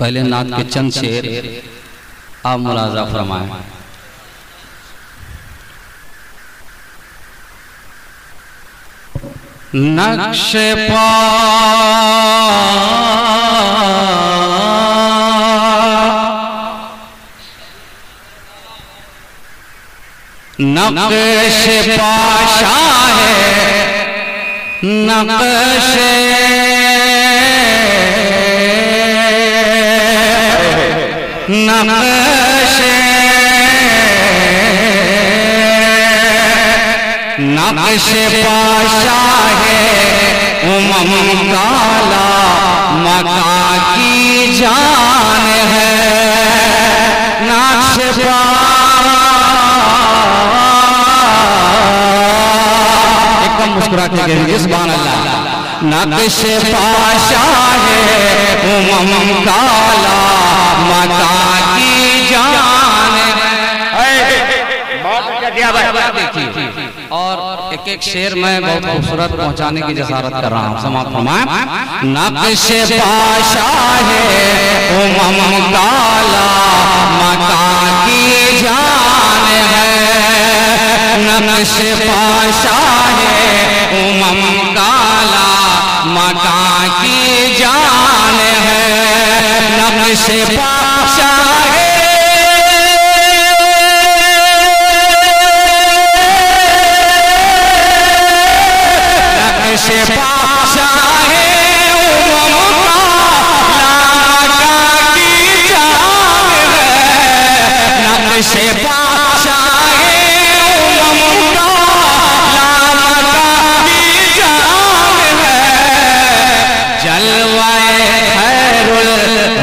पहले नाथ के चंद शेर आप मुलाजा फरमाएँ। नक्श नक्श पाशा है नक्श। नक्श नक्श पाशा है उमम काला, मका की जान है। नक्श एकदम मुस्कुरा के कहेंगे सुभान अल्लाह। नक्श पाशा है उमम काला माता की जान और एक एक शेर में बहुत खूबसूरत पहुँचाने की जसारत कर रहा हूँ। समाप्त फरमाए। नक्श पाशा है उमम काला माता की जान है। नक्श पाशा है उमम काला। नक्श पाशा है। नक्श पाशा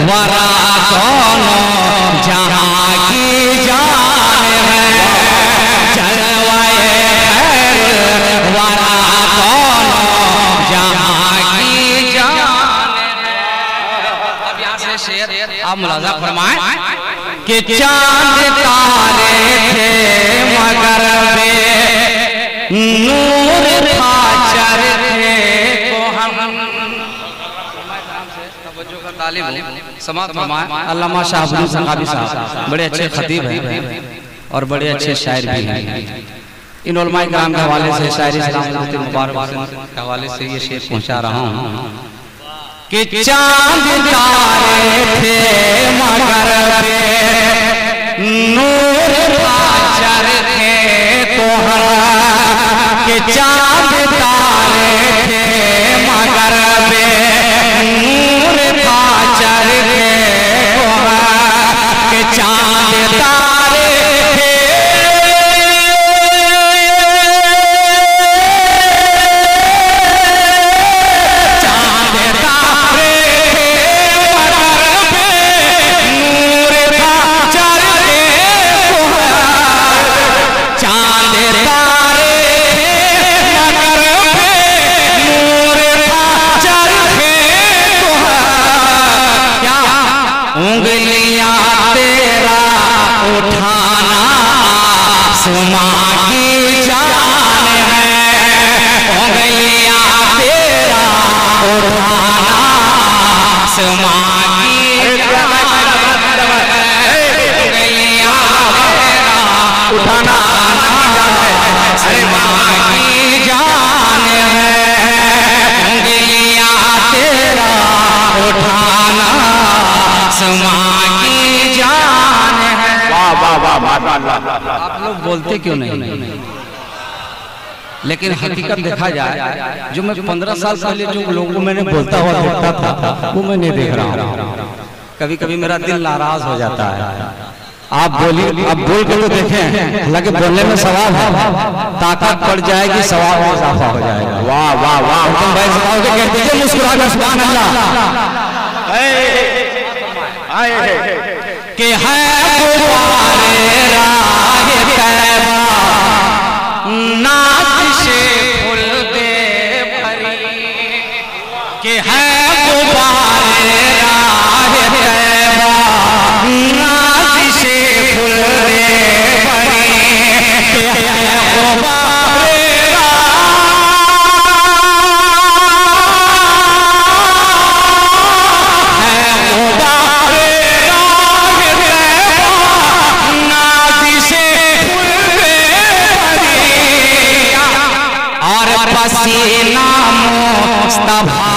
वरा दोनों जहाँ की जान है? जलवाए वरा जहाँ की जान अब यहाँ से शेर मुलाजा फरमाएँ कि चाँद तारे थे मगर नूर था चर थे को हम समाप्त फरमाएँ। अल्लामा साहब। बड़े अच्छे खतीब हैं। और बड़े अच्छे शायर भी हैं। इन उलमाए कराम के हवाले से शायरी इस्लाम मुबारक के हवाले से ये शेर पहुँचा रहा हूँ। कि चाँद तारे थे मगर नूर थे तो कि चाँद तारे आप लोग बोलते क्यों नहीं? लेकिन हकीकत देखा जाए जो मैं पंद्रह साल पहले जो लोगों को मैंने बोलता हुआ देखता था वो मैं नहीं देख रहा हूँ। कभी कभी मेरा दिल नाराज़ हो जाता है। आप बोलिए आप बोल के तो देखें हालाँकि बोलने में सवाल है। ताकत पड़ जाएगी सवाल में इजाफा हो जाएगा। वाह वाह वाह तुम भाई सवाल के कहते हैं मुस्कुरा कर अल्लाह कि है पसीना मुस्तफ़ा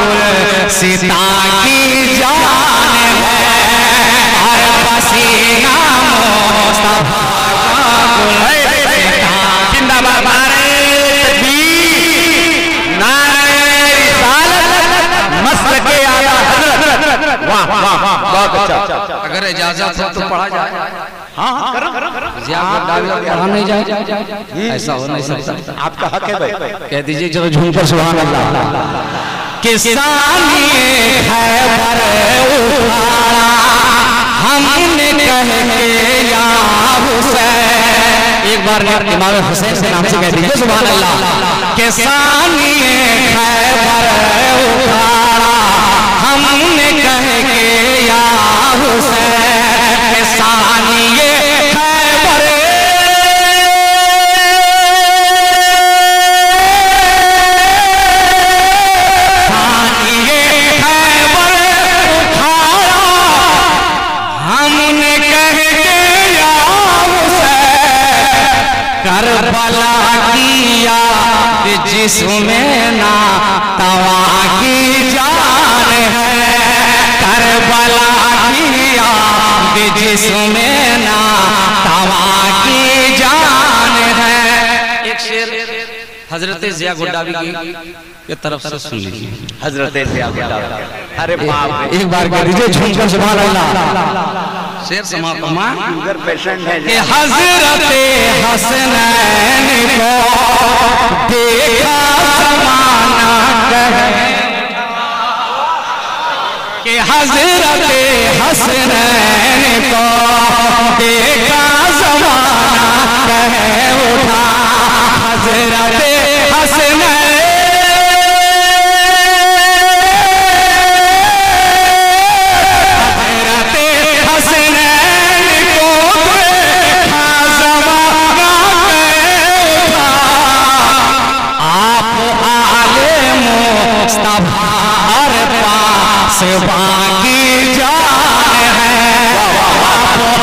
गुल सीता की जान है हर पसीना मुस्तफ़ा गुल सीता जिंदाबाद मारे वाह वाह वाह बहुत अच्छा अगर इजाज़त हो तो पढ़ा जाए हाँ हाँ करो नहीं जाए। ऐसा हो नहीं सकता। आपका हक है भाई। कह दीजिए चलो झूमकर सुभान अल्लाह किसानी उठाड़ा हमने कह या एक बार इमाम हुसैन से नाम से कह दीजिए सुभान अल्लाह किसानी खैबर जिसमें ना तवा की जान है। करबला किया जिसमें ना तवा की जान है। एक शेर हज़रत जिया गुड्डावी की के तरफ़ से सुन लीजिए। हज़रत से आगे अरे बाप एक बार कह दीजिए झुमकर सुभान अल्लाह शेर समाप्त हुआ। पेशेंट है हज़रत हसनैन को देखा हज़रत हसनैन को देखा जमाना कहे उठा हज़रत हर पास बाकी जान है।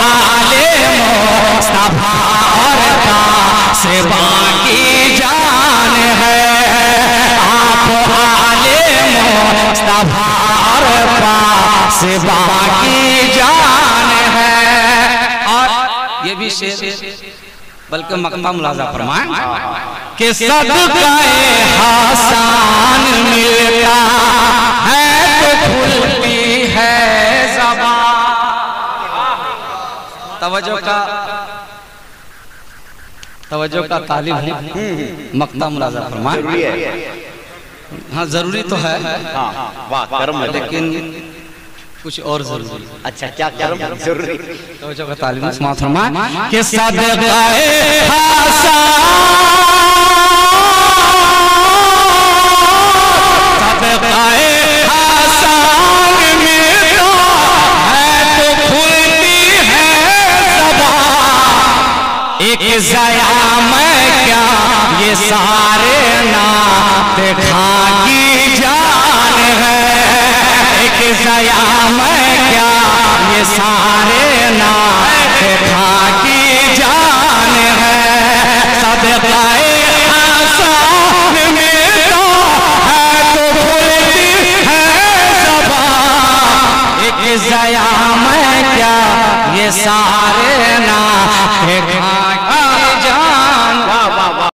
आले मुस्तफ़ा हर पास बाकी जान है। आप आले मुस्तफ़ा पास बाकी जान है। और ये भी शेर, बल्कि मकमा मुलाजा फरमान कि सदकाए हसान मिलता है तो खुलती है जबान। तवज्जो का तवज्जो का तालिब है। मकता मुलाजा फरमान हाँ। ज़रूरी तो है। हाँ वाह कर्म है। लेकिन कुछ और ज़रूरी। अच्छा क्या कर्म? ज़रूरी। तवज्जो का तालिब समाप्त फरमान कि सदकाए हसान जया मैं क्या ये सारे नात जान है। एक जया मैं क्या ये सारे